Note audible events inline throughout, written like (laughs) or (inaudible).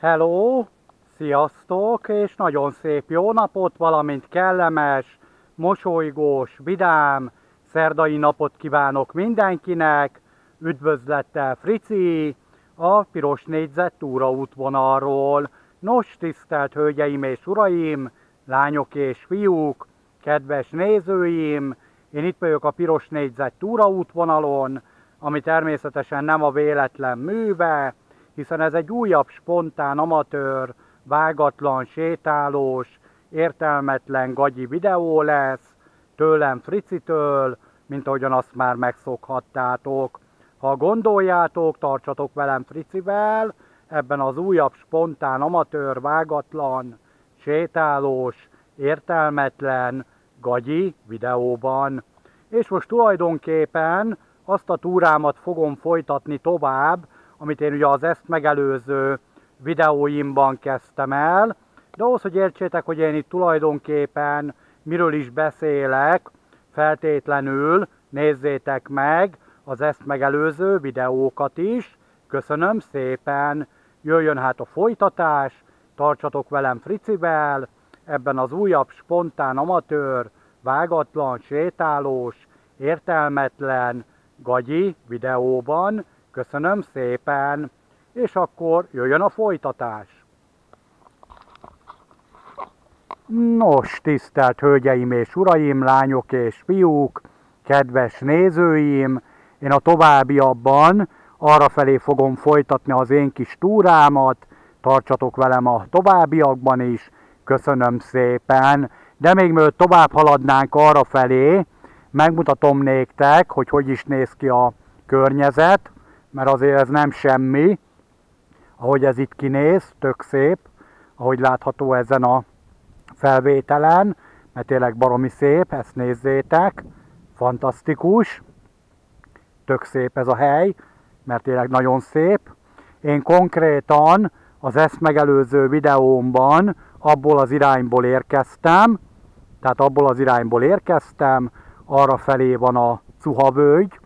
Hello, sziasztok, és nagyon szép jó napot, valamint kellemes, mosolygós, vidám, szerdai napot kívánok mindenkinek, üdvözlettel Frici, a Piros Négyzet túraútvonalról. Nos, tisztelt hölgyeim és uraim, lányok és fiúk, kedves nézőim, én itt vagyok a Piros Négyzet túraútvonalon, ami természetesen nem a véletlen műve, hiszen ez egy újabb spontán, amatőr, vágatlan, sétálós, értelmetlen gagyi videó lesz, tőlem Fricitől, mint ahogyan azt már megszokhattátok. Ha gondoljátok, tartsatok velem Fricivel, ebben az újabb spontán, amatőr, vágatlan, sétálós, értelmetlen, gagyi videóban. És most tulajdonképpen azt a túrámat fogom folytatni tovább, amit én ugye az ezt megelőző videóimban kezdtem el, de ahhoz, hogy értsétek, hogy én itt tulajdonképpen miről is beszélek, feltétlenül nézzétek meg az ezt megelőző videókat is. Köszönöm szépen, jöjjön hát a folytatás, tartsatok velem Fricivel, ebben az újabb spontán amatőr, vágatlan, sétálós, értelmetlen, gagyi videóban. Köszönöm szépen, és akkor jöjjön a folytatás. Nos, tisztelt hölgyeim és uraim, lányok és fiúk, kedves nézőim, én a továbbiabban arra felé fogom folytatni az én kis túrámat, tartsatok velem a továbbiakban is, köszönöm szépen, de még mielőtt tovább haladnánk arra felé, megmutatom néktek, hogy hogy is néz ki a környezet, mert azért ez nem semmi, ahogy ez itt kinéz, tök szép, ahogy látható ezen a felvételen, mert tényleg baromi szép, ezt nézzétek, fantasztikus, tök szép ez a hely, mert tényleg nagyon szép. Én konkrétan az ezt megelőző videómban abból az irányból érkeztem, tehát abból az irányból érkeztem, arra felé van a Cuhavölgy,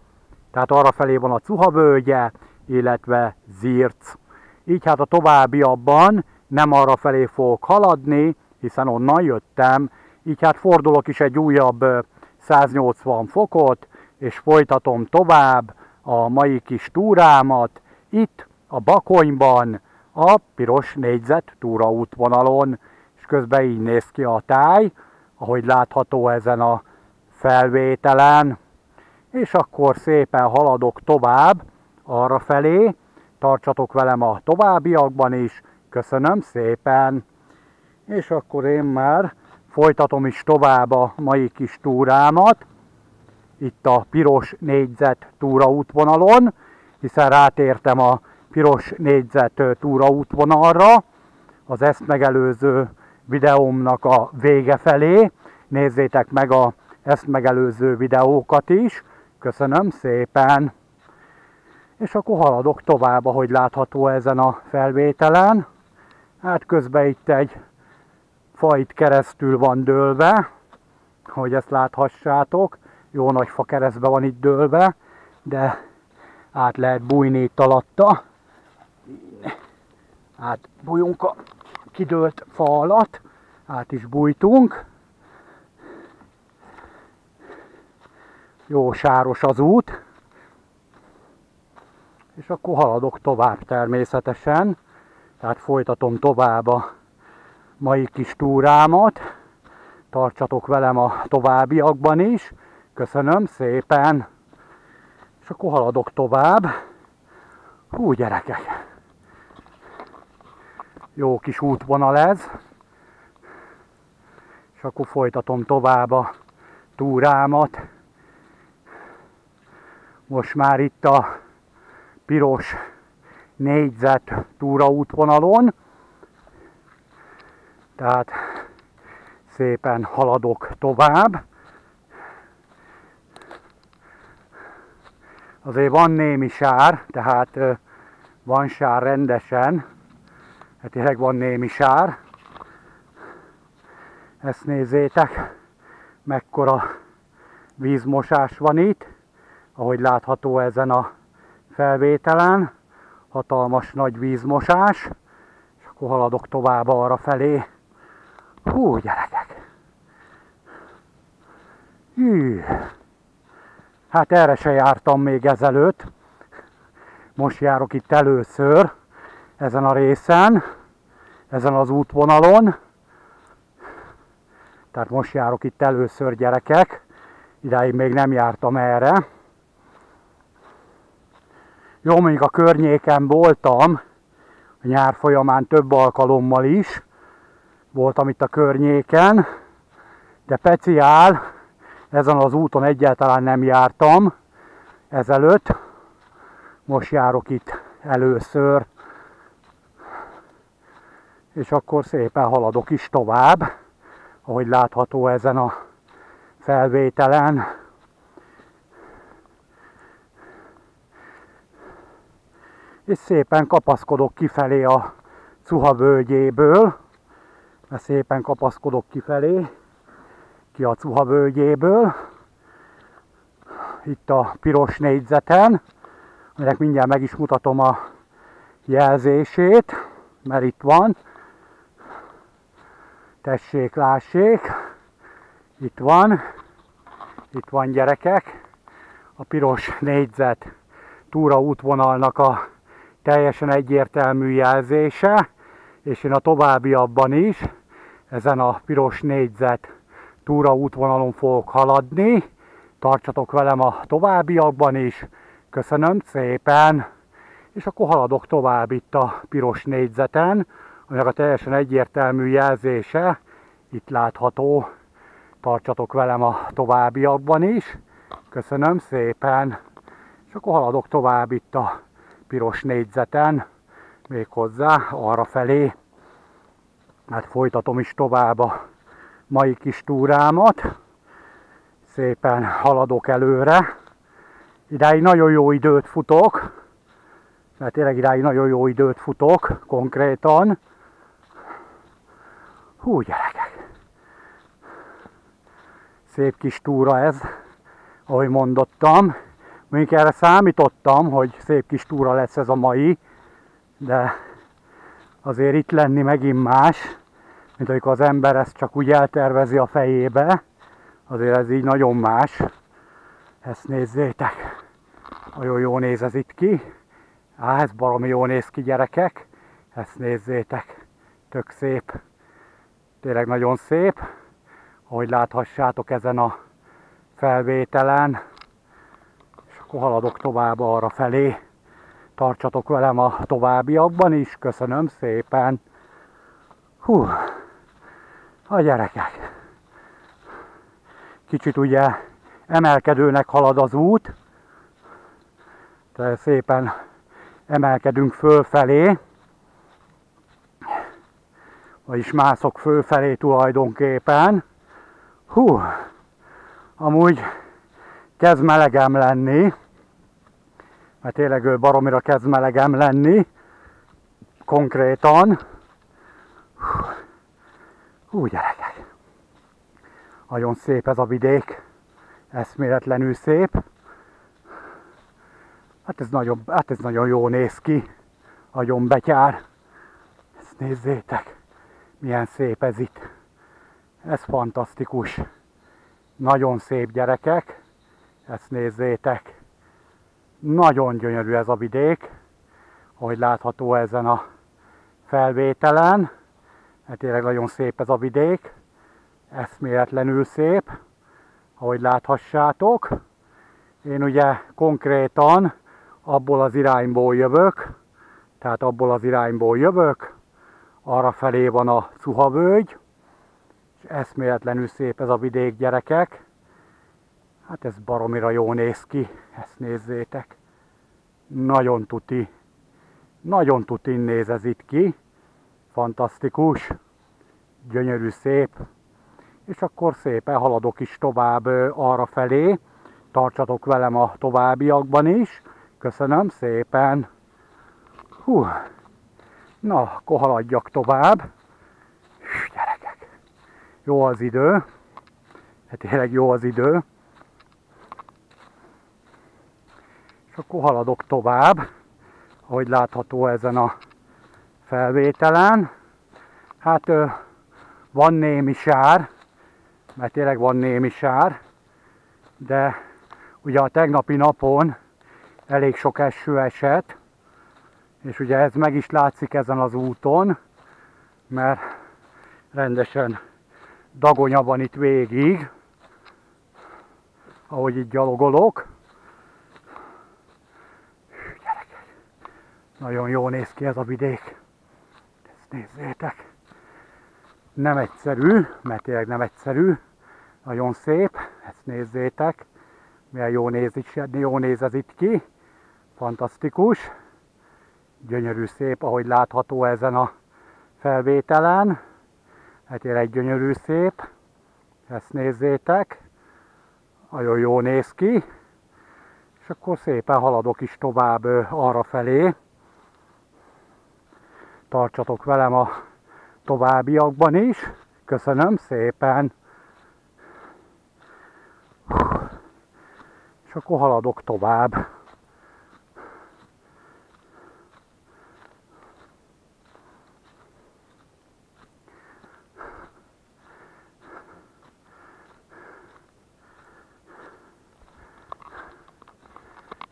tehát arra felé van a Cuhavölgye, illetve Zirc. Így hát a továbbiabban nem arra felé fogok haladni, hiszen onnan jöttem, így hát fordulok is egy újabb 180 fokot, és folytatom tovább a mai kis túrámat itt a Bakonyban, a piros négyzet túraútvonalon, és közben így néz ki a táj, ahogy látható ezen a felvételen, és akkor szépen haladok tovább arra felé, tartsatok velem a továbbiakban is, köszönöm szépen, és akkor én már folytatom is tovább a mai kis túrámat, itt a piros négyzet túraútvonalon, hiszen rátértem a piros négyzet túraútvonalra, az ezt megelőző videómnak a vége felé. Nézzétek meg a ezt megelőző videókat is. Köszönöm szépen! És akkor haladok tovább, ahogy látható ezen a felvételen. Hát közben itt egy fajt keresztül van dőlve, hogy ezt láthassátok. Jó nagy fa keresztbe van itt dőlve, de át lehet bújni itt alatta. Át bújunk a kidőlt fa alatt, át is bújtunk. Jó sáros az út. És akkor haladok tovább természetesen. Tehát folytatom tovább a mai kis túrámat. Tartsatok velem a továbbiakban is. Köszönöm szépen. És akkor haladok tovább. Hú, gyerekek! Jó kis útvonal ez. És akkor folytatom tovább a túrámat. Most már itt a piros négyzet túraútvonalon. Tehát szépen haladok tovább. Azért van némi sár, tehát van sár rendesen, hát tényleg van némi sár. Ezt nézzétek, mekkora vízmosás van itt, ahogy látható ezen a felvételen. Hatalmas nagy vízmosás. És Akkor haladok tovább arra felé. Hú, gyerekek! Hű! Hát erre se jártam még ezelőtt. Most járok itt először, ezen a részen, ezen az útvonalon. Tehát most járok itt először gyerekek. Idáig még nem jártam erre. Jó, mondjuk a környéken voltam, a nyár folyamán több alkalommal is. Voltam itt a környéken, de speciál ezen az úton egyáltalán nem jártam ezelőtt. Most járok itt először. És akkor szépen haladok is tovább, ahogy látható ezen a felvételen. És szépen kapaszkodok kifelé a Cuha völgyéből, mert szépen kapaszkodok kifelé, ki a Cuha völgyéből, itt a piros négyzeten, aminek mindjárt meg is mutatom a jelzését, mert itt van. Tessék, lássék, itt van, itt van gyerekek, a piros négyzet túra útvonalnak a teljesen egyértelmű jelzése, és én a továbbiakban is ezen a piros négyzet túra útvonalon fogok haladni. Tartsatok velem a továbbiakban is. Köszönöm szépen! És akkor haladok tovább itt a piros négyzeten, aminek a teljesen egyértelmű jelzése itt látható. Tartsatok velem a továbbiakban is. Köszönöm szépen! És akkor haladok tovább itt a piros négyzeten, méghozzá arra felé. Hát folytatom is tovább a mai kis túrámat. Szépen haladok előre. Idáig nagyon jó időt futok, mert tényleg idáig nagyon jó időt futok konkrétan. Hú, gyerekek! Szép kis túra ez, ahogy mondottam. Mondjuk erre számítottam, hogy szép kis túra lesz ez a mai, de azért itt lenni megint más, mint amikor az ember ezt csak úgy eltervezi a fejébe, azért ez így nagyon más. Ezt nézzétek! Nagyon jó néz ez itt ki. Á, ez baromi jó néz ki gyerekek. Ezt nézzétek. Tök szép. Tényleg nagyon szép. Ahogy láthassátok ezen a felvételen. Haladok tovább arra felé. Tartsatok velem a továbbiakban is. Köszönöm szépen. Hú, a gyerekek. Kicsit ugye emelkedőnek halad az út, de szépen emelkedünk fölfelé, vagyis mászok fölfelé tulajdonképpen. Hú, amúgy kezd melegem lenni, mert tényleg ő baromira kezd melegem lenni, konkrétan. Hú, gyerekek! Nagyon szép ez a vidék, eszméletlenül szép. Hát ez nagyon, hát ez nagyon jó néz ki, nagyon betyár. Ezt nézzétek, milyen szép ez itt. Ez fantasztikus. Nagyon szép gyerekek, ezt nézzétek. Nagyon gyönyörű ez a vidék, ahogy látható ezen a felvételen. Hát tényleg nagyon szép ez a vidék, eszméletlenül szép, ahogy láthassátok. Én ugye konkrétan abból az irányból jövök, tehát abból az irányból jövök, arra felé van a Cuhavölgy, és eszméletlenül szép ez a vidék gyerekek. Hát ez baromira jó néz ki, ezt nézzétek. Nagyon tuti, nagyon tutin néz ez itt ki. Fantasztikus, gyönyörű, szép. És akkor szépen haladok is tovább arra felé. Tartsatok velem a továbbiakban is. Köszönöm szépen. Hú. Na, akkor haladjak tovább. Hű, gyerekek. Jó az idő. Hát tényleg jó az idő. És akkor haladok tovább, ahogy látható ezen a felvételen. Hát van némi sár, mert tényleg van némi sár, de ugye a tegnapi napon elég sok eső esett, és ugye ez meg is látszik ezen az úton, mert rendesen dagonya van itt végig, ahogy itt gyalogolok. Nagyon jól néz ki ez a vidék. Ezt nézzétek. Nem egyszerű, mert tényleg nem egyszerű. Nagyon szép, ezt nézzétek. Milyen jó néz, jó néz ez itt ki. Fantasztikus. Gyönyörű szép, ahogy látható ezen a felvételen. Hát tényleg gyönyörű szép. Ezt nézzétek. Nagyon jó néz ki. És akkor szépen haladok is tovább arra felé. Tartsatok velem a továbbiakban is. Köszönöm szépen. És akkor haladok tovább.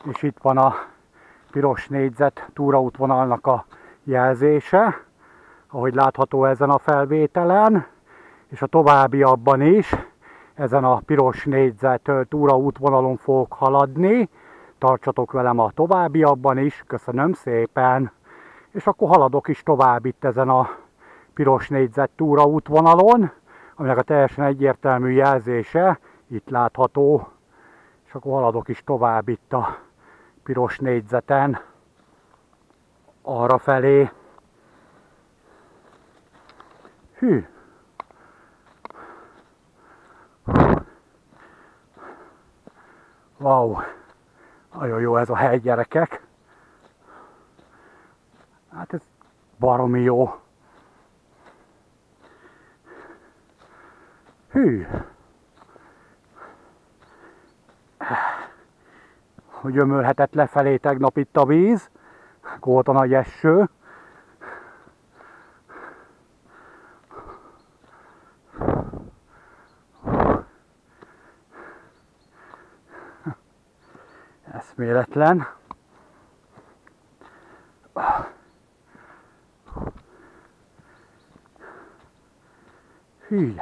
és itt van a piros négyzet túraútvonalnak a jelzése, ahogy látható ezen a felvételen, és a továbbiakban is ezen a piros négyzet túraútvonalon fogok haladni. Tartsatok velem a továbbiakban is, köszönöm szépen! És akkor haladok is tovább itt ezen a piros négyzet túraútvonalon, aminek a teljesen egyértelmű jelzése itt látható, és akkor haladok is tovább itt a piros négyzeten arra felé. Hű! Wow! Nagyon jó ez a hely, gyerekek! Hát ez baromi jó. Hű! hogy ömölhetett lefelé tegnap itt a víz, volt a nagy eső. Eszméletlen. Hű,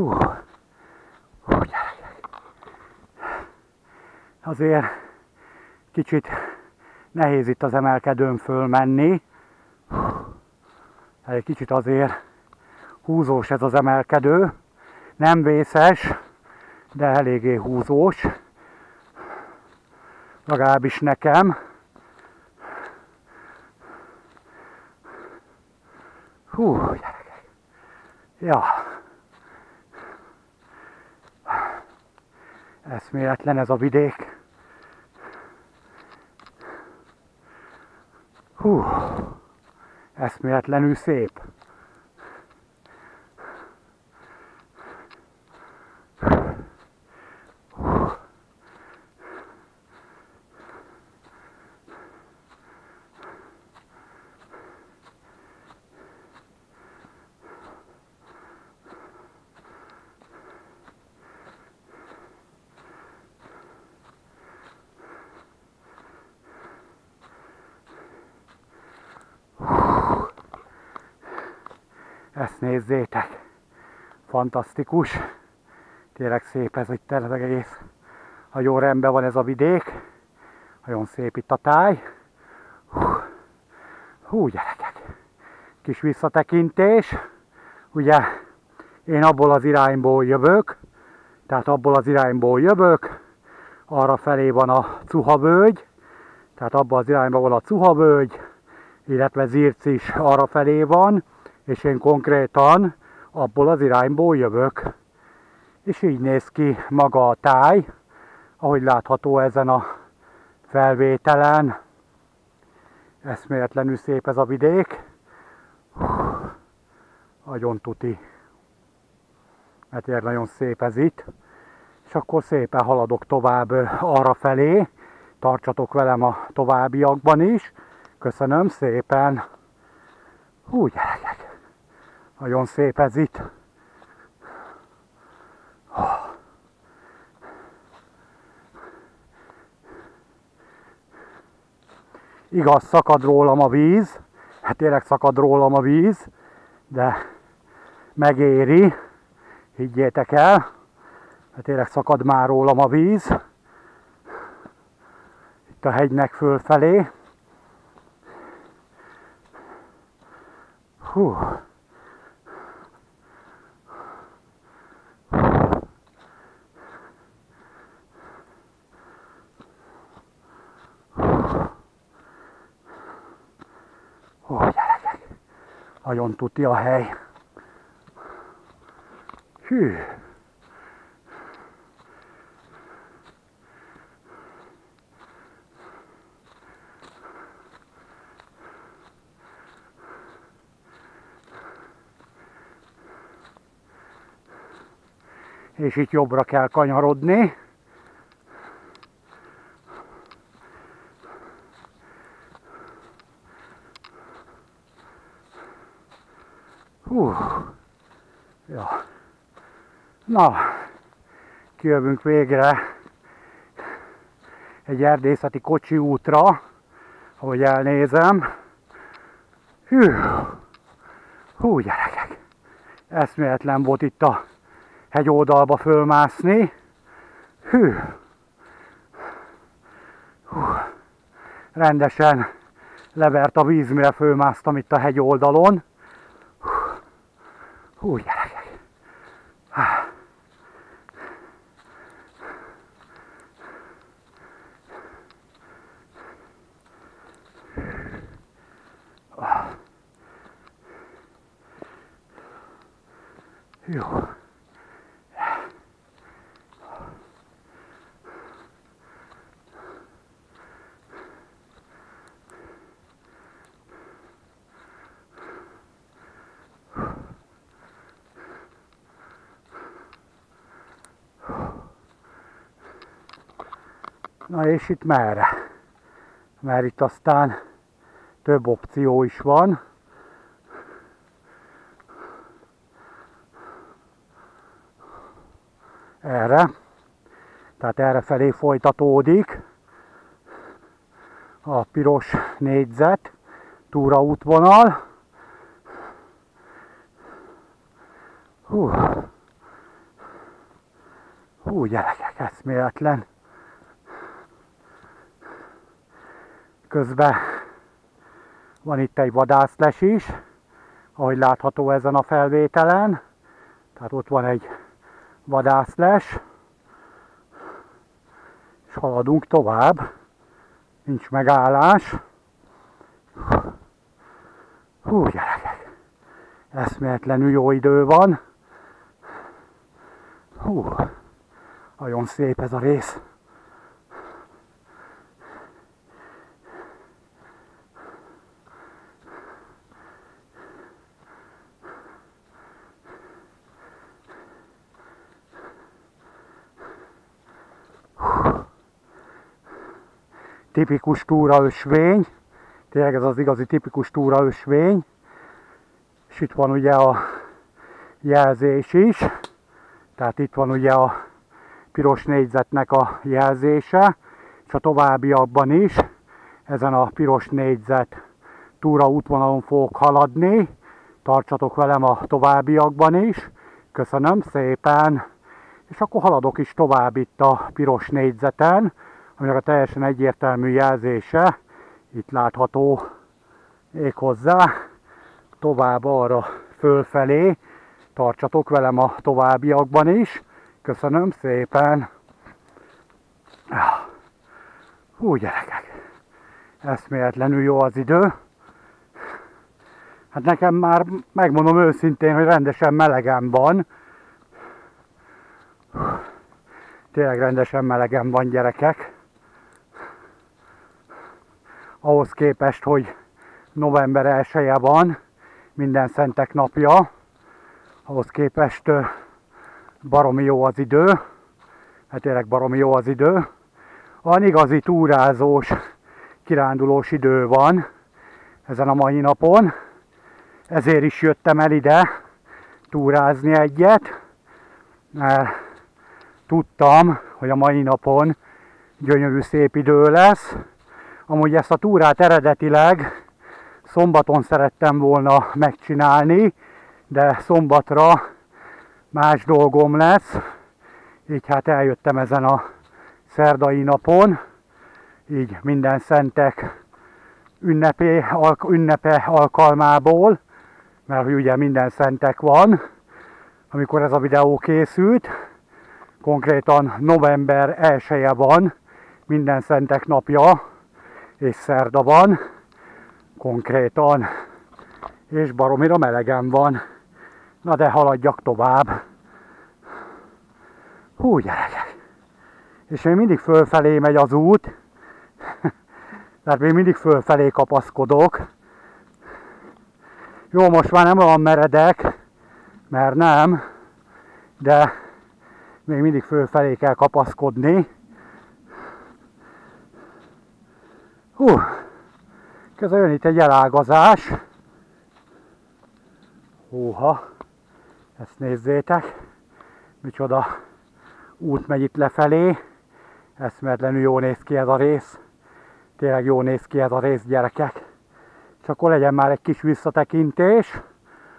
Hú, hú gyerekek. Azért kicsit nehéz itt az emelkedőn fölmenni. Egy kicsit azért húzós ez az emelkedő. Nem vészes, de eléggé húzós. Legalábbis nekem. Hú, gyerekek. Ja. Eszméletlen ez a vidék. Hú, eszméletlenül szép. Ezt nézzétek! Fantasztikus! Tényleg szép ez itt az egész. Nagyon rendben van ez a vidék. Nagyon szép itt a táj. Hú, hú gyerekek! Kis visszatekintés. Ugye én abból az irányból jövök, tehát abból az irányból jövök, arra felé van a Cuhavölgy, tehát abban az irányban van a Cuhavölgy, illetve Zirc is arra felé van, és én konkrétan abból az irányból jövök. És így néz ki maga a táj, ahogy látható ezen a felvételen. Eszméletlenül szép ez a vidék. Nagyon tuti. Mert tényleg nagyon szép ez itt. És akkor szépen haladok tovább arra felé. Tartsatok velem a továbbiakban is. Köszönöm szépen. Gyerekek. Nagyon szép ez itt. Igaz, szakad rólam a víz, hát tényleg szakad rólam a víz, de megéri, higgyétek el, hát tényleg szakad már rólam a víz, itt a hegynek fölfelé. Hú. Nagyon tuti a hely. Hű. És itt jobbra kell kanyarodni. Hú. Ja. Na, kijövünk végre egy erdészeti kocsi útra, ahogy elnézem. Hű. Hú, gyerekek. Eszméletlen volt itt a hegyoldalba fölmászni. Hű. Hú. Rendesen levert a víz, mire fölmásztam itt a hegyoldalon. Hú, gyerekek. Jó. Na és itt merre? Mert itt aztán több opció is van. Erre. Tehát erre felé folytatódik a piros négyzet túraútvonal. Hú. Hú, gyerekek, eszméletlen. Közben van itt egy vadászles is, ahogy látható ezen a felvételen. Tehát ott van egy vadászles, és haladunk tovább. Nincs megállás. Hú, gyerekek, eszméletlenül jó idő van. Hú, nagyon szép ez a rész. Tipikus túraösvény, tényleg ez az igazi tipikus túraösvény, és itt van ugye a jelzés is, tehát itt van ugye a piros négyzetnek a jelzése, és a továbbiakban is ezen a piros négyzet túra útvonalon fogok haladni, tartsatok velem a továbbiakban is, köszönöm szépen, és akkor haladok is tovább itt a piros négyzeten, aminek a teljesen egyértelmű jelzése itt látható ég hozzá, tovább arra fölfelé, tartsatok velem a továbbiakban is, köszönöm szépen! Hú gyerekek, eszméletlenül jó az idő. Hát nekem már megmondom őszintén, hogy rendesen melegem van. Tényleg rendesen melegem van gyerekek. Ahhoz képest, hogy november 1 -e van, minden szentek napja, ahhoz képest baromi jó az idő, hát tényleg baromi jó az idő. Van igazi túrázós, kirándulós idő van ezen a mai napon, ezért is jöttem el ide túrázni egyet, mert tudtam, hogy a mai napon gyönyörű szép idő lesz. Amúgy ezt a túrát eredetileg szombaton szerettem volna megcsinálni, de szombatra más dolgom lesz, így hát eljöttem ezen a szerdai napon, így minden szentek ünnepé, ünnepe alkalmából, mert ugye minden szentek van, amikor ez a videó készült, konkrétan november 1 -e van, minden szentek napja, és szerda van, konkrétan, és baromira melegem van. Na de haladjak tovább. Hú, gyerekek! És még mindig fölfelé megy az út, (laughs) tehát még mindig fölfelé kapaszkodok. Jó, most már nem olyan meredek, mert nem, de még mindig fölfelé kell kapaszkodni. Hú, közben jön itt egy elágazás. Húha, ezt nézzétek, micsoda út megy itt lefelé. Eszméletlenül jó néz ki ez a rész. Tényleg jó néz ki ez a rész, gyerekek. És akkor legyen már egy kis visszatekintés,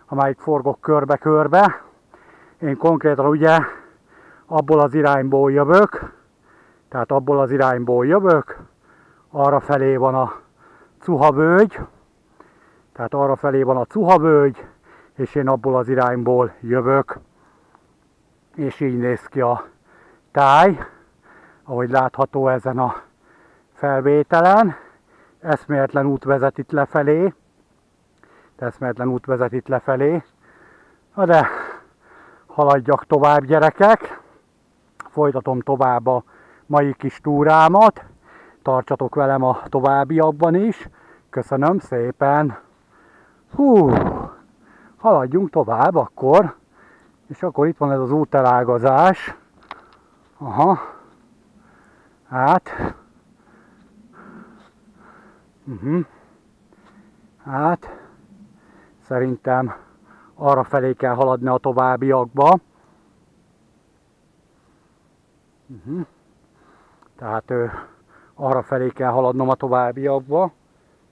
ha már itt forgok körbe-körbe. Én konkrétan ugye abból az irányból jövök, tehát abból az irányból jövök, arra felé van a Cuhavölgy, tehát arra felé van a Cuhavölgy, és én abból az irányból jövök, és így néz ki a táj, ahogy látható ezen a felvételen. Eszméletlen út vezet itt lefelé, eszméletlen út vezet itt lefelé. Na de haladjak tovább gyerekek, folytatom tovább a mai kis túrámat, tartsatok velem a továbbiakban is, köszönöm szépen. Hú, haladjunk tovább akkor, és akkor itt van ez az útelágazás. Aha, hát, uh-huh. hát, szerintem arra felé kell haladni a továbbiakba. Uh-huh. Tehát ő, arra felé kell haladnom a továbbiakba.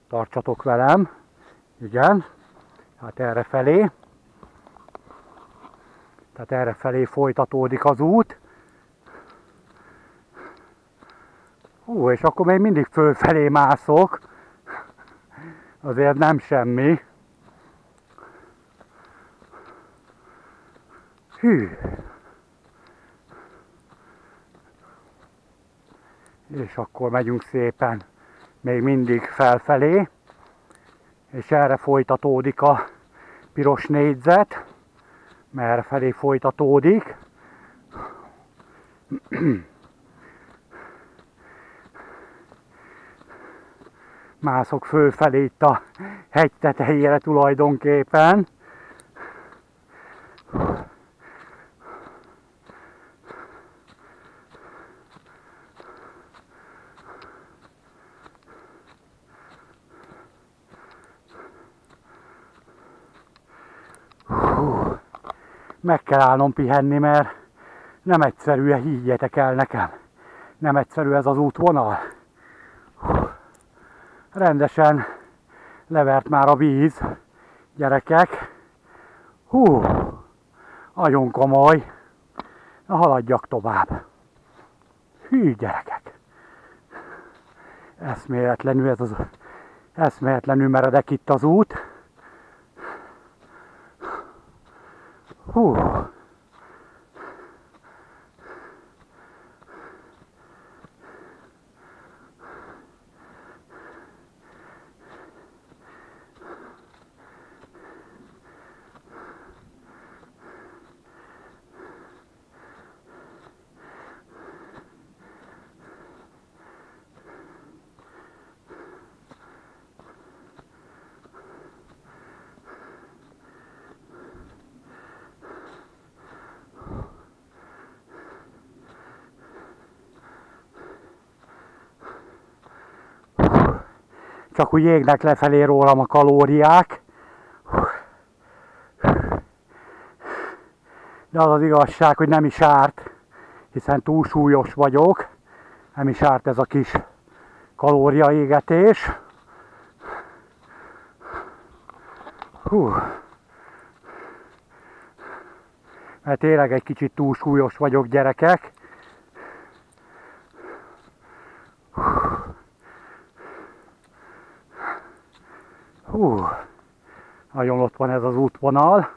Tartsatok velem. Igen. Hát erre felé. Tehát erre felé folytatódik az út. Hú, és akkor még mindig fölfelé mászok. Azért nem semmi. Hű. És akkor megyünk szépen még mindig felfelé, és erre folytatódik a piros négyzet, mert felé folytatódik. (clears throat) Mászok fölfelé itt a hegy tetejére tulajdonképpen. Meg kell állnom pihenni, mert nem egyszerű, higgyetek el nekem. Nem egyszerű ez az útvonal. Rendesen levert már a víz, gyerekek. Hú, nagyon komoly. Na, haladjak tovább. Hű, gyerekek. Eszméletlenül ez az, eszméletlenül meredek itt az út. Hú. Csak úgy égnek lefelé rólam a kalóriák. De az az igazság, hogy nem is árt, hiszen túl súlyos vagyok. Nem is árt ez a kis kalóriaégetés. Hú. Mert tényleg egy kicsit túl súlyos vagyok, gyerekek. Hú, nagyon ott van ez az útvonal.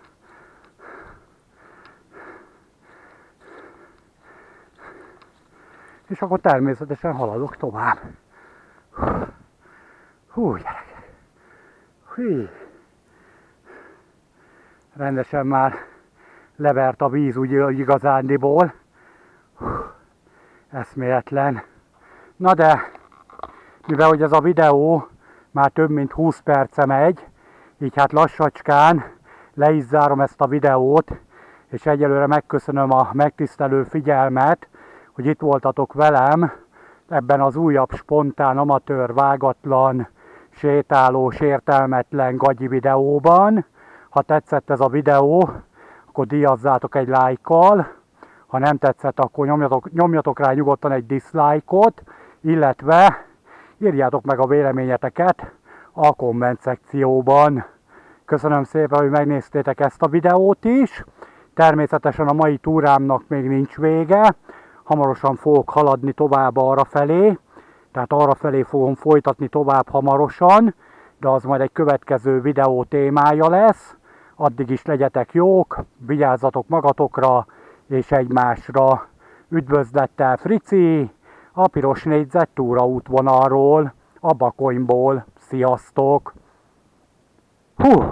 És akkor természetesen haladok tovább. Hú, gyerek. Hú. Rendesen már levert a víz úgy igazándiból. Eszméletlen. Na de, mivel hogy ez a videó már több mint 20 perce megy, így hát lassacskán le is zárom ezt a videót, és egyelőre megköszönöm a megtisztelő figyelmet, hogy itt voltatok velem ebben az újabb spontán, amatőr, vágatlan, sétálós, értelmetlen gagyi videóban. Ha tetszett ez a videó, akkor díjazzátok egy lájkkal, ha nem tetszett, akkor nyomjatok, nyomjatok rá nyugodtan egy dislike-ot, illetve írjátok meg a véleményeteket a komment szekcióban. Köszönöm szépen, hogy megnéztétek ezt a videót is. Természetesen a mai túrámnak még nincs vége. Hamarosan fogok haladni tovább arra felé, tehát arra felé fogom folytatni tovább hamarosan, de az majd egy következő videó témája lesz. Addig is legyetek jók, vigyázzatok magatokra és egymásra. Üdvözlettel Frici, a piros négyzet túra útvonalról, a Bakonyból. Sziasztok! Hú!